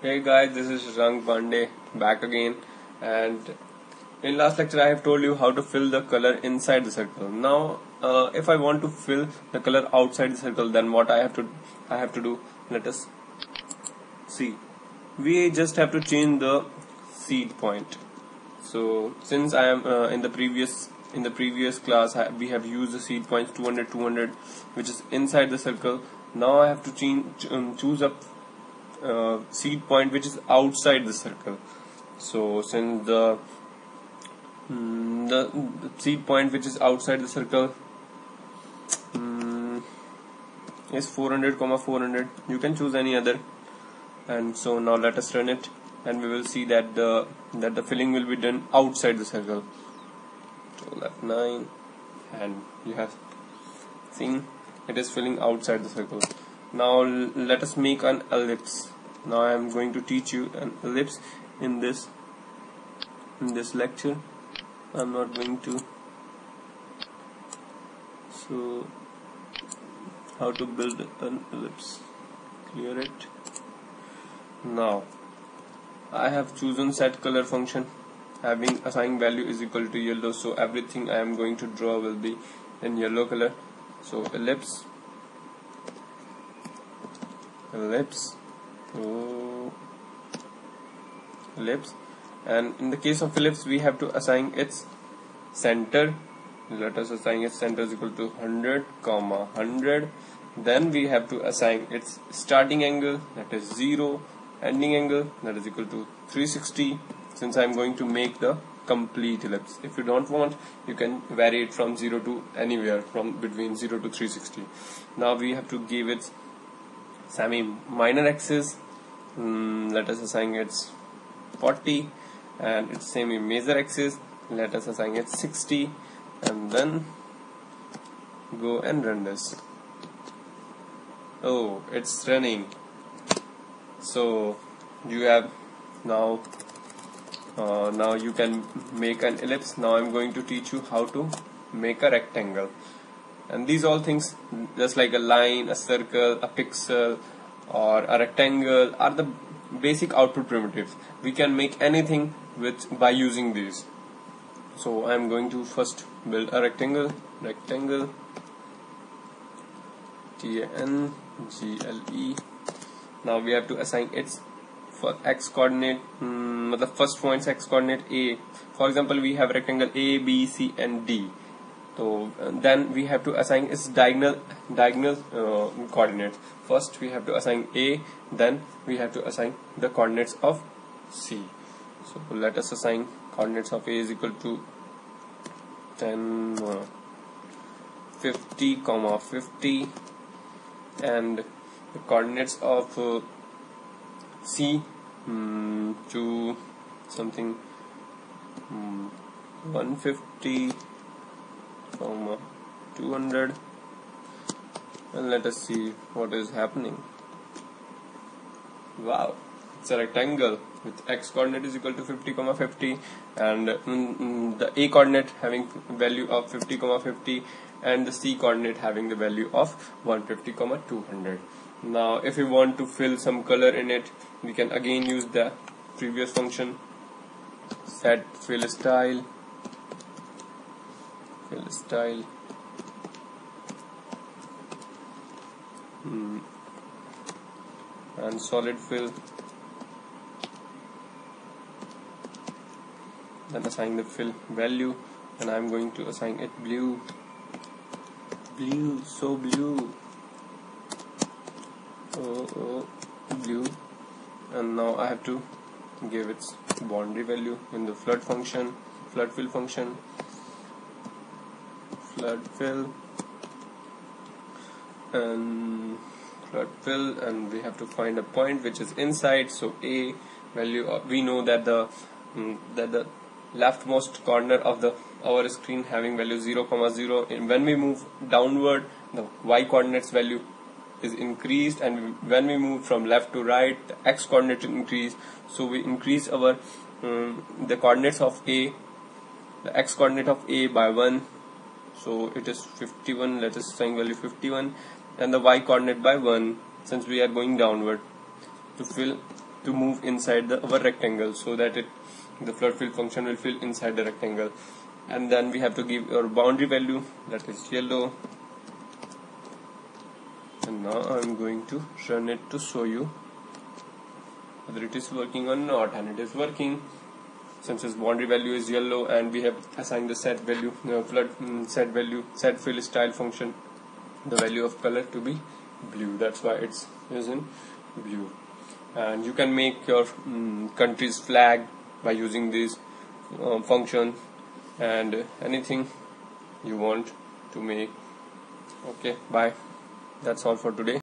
Hey guys, this is Rang Pandey back again and in last lecture I have told you how to fill the color inside the circle. Now uh, if I want to fill the color outside the circle then what I have to I have to do let us see. We just have to change the seed point. So since I am uh, in the previous in the previous class we have used the seed points 200 200 which is inside the circle now I have to change, um, choose a uh, seed point which is outside the circle. So since the, mm, the, the seed point which is outside the circle um, is 400 comma 400 you can choose any other. And so now let us run it. And we will see that the that the filling will be done outside the circle. So left 9 and you have seen it is filling outside the circle now let us make an ellipse. Now I am going to teach you an ellipse in this in this lecture. I'm not going to so how to build an ellipse. Clear it? Now I have chosen set color function. Having assigned value is equal to yellow so everything I am going to draw will be in yellow color. So ellipse ellipse oh, ellipse and in the case of ellipse we have to assign its center. Let us assign its center is equal to 100 comma 100 then we have to assign its starting angle that is 0 ending angle that is equal to 360 since I am going to make the complete ellipse. If you don't want you can vary it from 0 to anywhere from between 0 to 360 now we have to give it semi minor axis mm, let us assign its 40 and its semi major axis let us assign it 60 and then go and run this. Oh it's running. So you have now uh, now you can make an ellipse. Now I'm going to teach you how to make a rectangle and these all things just like a line a circle a pixel or a rectangle are the basic output primitives. We can make anything with by using these. So I'm going to first build a rectangle rectangle T A N G L E. Now we have to assign its for x coordinate um, the first points x coordinate a. For example we have rectangle a b c and d so uh, then we have to assign its diagonal uh, coordinates. First we have to assign a then we have to assign the coordinates of c. So let us assign coordinates of a is equal to 10 uh, 50 comma 50 and the coordinates of C um, to something um, 150 comma 200 and let us see what is happening. Wow it's a rectangle with x coordinate is equal to 50 comma 50 and mm, the a coordinate having value of 50 comma 50 and the c coordinate having the value of 150 comma 200 now if we want to fill some color in it we can again use the previous function set fill style fill style. Hmm. and solid fill. Then assign the fill value. And I'm going to assign it blue. Blue so blue. Oh, oh, blue. And now I have to give its boundary value in the flood function flood fill function fill and fill and we have to find a point which is inside. So a value of, we know that the um, that the leftmost corner of the our screen having value 0 comma 0 and when we move downward the y coordinates value is increased. And when we move from left to right the x coordinate increase. So we increase our um, the coordinates of a the x coordinate of a by 1 so it is 51 let us assign value 51 and the y coordinate by 1 since we are going downward to fill to move inside the our rectangle so that it the flood fill function will fill inside the rectangle. And then we have to give our boundary value that is yellow. And now I'm going to run it to show you whether it is working or not and it is working since its boundary value is yellow and we have assigned the set value uh, flood um, set value set fill style function the value of color to be blue. That's why it's is in blue. And you can make your um, country's flag by using this uh, function and anything you want to make. Okay bye. That's all for today